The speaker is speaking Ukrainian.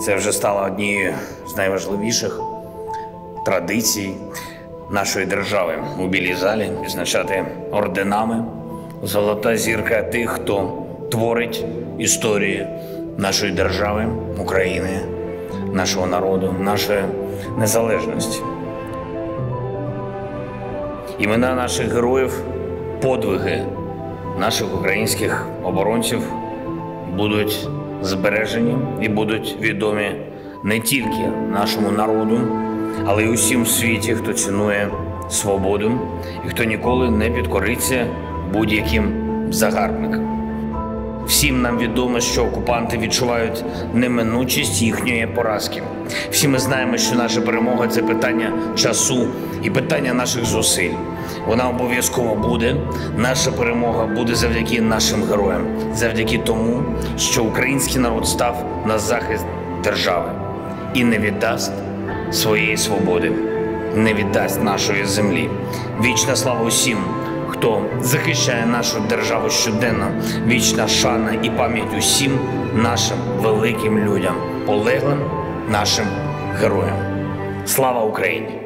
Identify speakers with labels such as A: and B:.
A: Це вже стало однією з найважливіших традицій нашої держави у білій залі відзначати орденами золота зірка тих, хто творить історію нашої держави, України, нашого народу, нашої незалежності. Імена наших героїв, подвиги наших українських оборонців будуть збережені і будуть відомі не тільки нашому народу, але й усім світі, хто цінує свободу і хто ніколи не підкориться будь-яким загарбникам. Всім нам відомо, що окупанти відчувають неминучість їхньої поразки. Всі ми знаємо, що наша перемога це питання часу і питання наших зусиль. Вона обов'язково буде. Наша перемога буде завдяки нашим героям, завдяки тому, що український народ став на захист держави і не віддасть своєї свободи, не віддасть нашої землі. Вічна слава усім, хто захищає нашу державу щоденно, вічна шана і пам'ять усім нашим великим людям, полеглим нашим героям. Слава Україні!